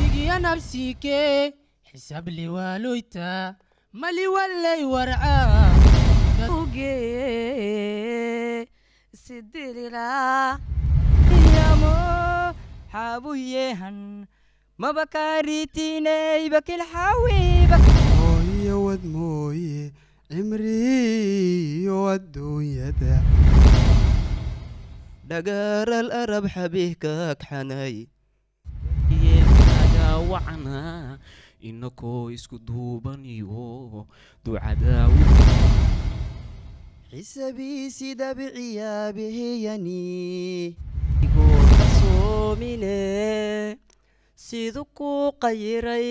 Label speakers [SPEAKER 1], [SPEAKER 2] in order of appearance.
[SPEAKER 1] rigiya nabsiike xisab liwaaloyta maliwallay warca
[SPEAKER 2] uge sidirira yamo xaabuyehan mabakaritiney bakilxawiba
[SPEAKER 3] mooye wad mooye cimriyo adduunyada dhagaaral arab xabiihka kxanay
[SPEAKER 4] yeelkaaga wacna inakoo isku duubaniyo ducada
[SPEAKER 3] xisabiisi dabiciyaabihiyani
[SPEAKER 2] igoodka soomine sidu ku qayiray